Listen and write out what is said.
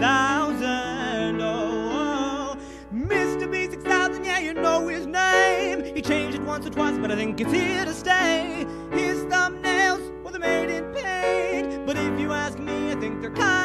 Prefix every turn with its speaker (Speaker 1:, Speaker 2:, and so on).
Speaker 1: 6000. Oh, oh. Mr. B6000, yeah, you know his name. He changed it once or twice, but I think it's here to stay. His thumbnails, well, made in paint. But if you ask me, I think they're kind.